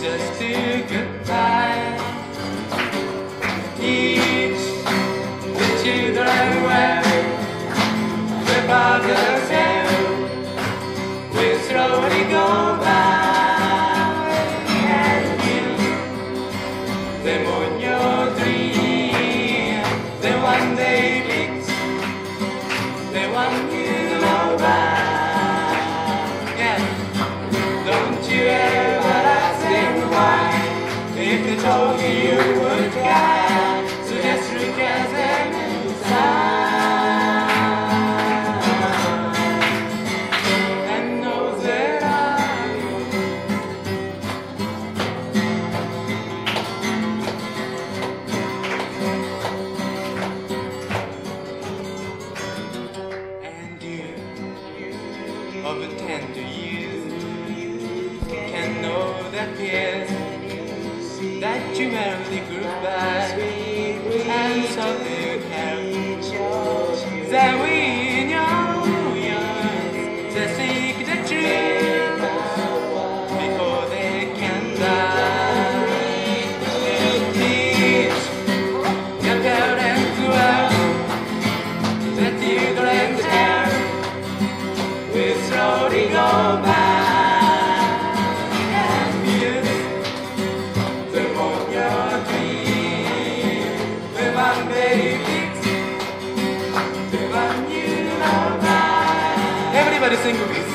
just a goodbye. Told you would cry So just look at inside And know that I And you tender youth can know the fears that you merely grew by and so you have everybody sing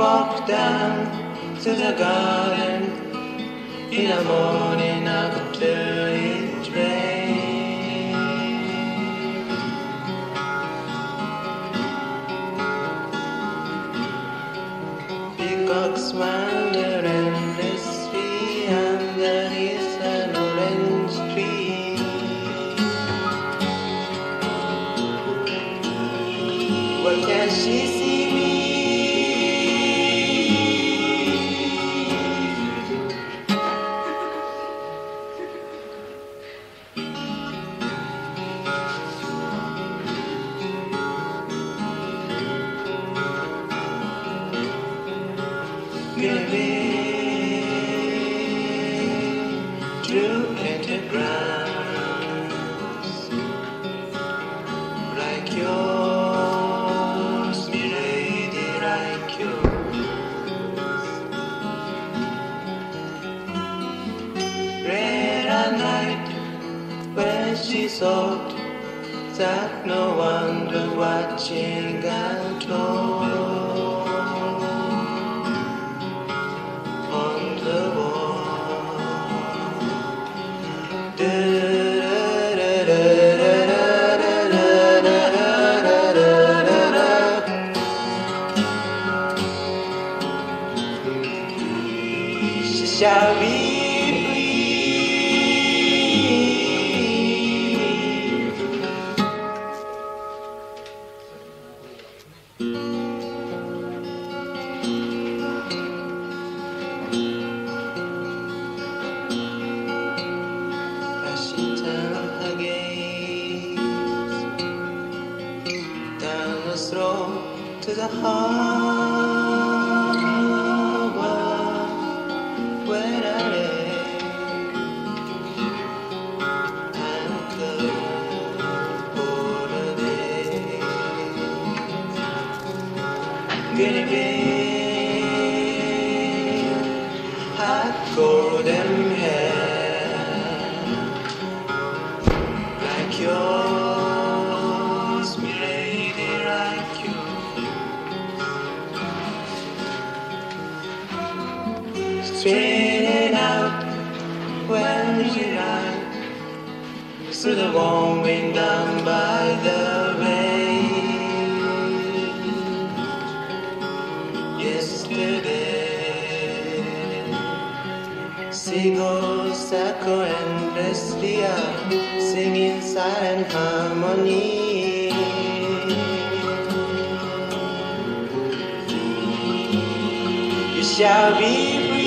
walked down to the garden in the morning after it rained. Peacocks wander Giving true enterprise like yours, milady, like yours. Red she thought that no one was watching at all Straight it out when she ran through the warm wind down by the bay. Yesterday, seagulls echo endlessly out, singing silent harmony. You shall be free.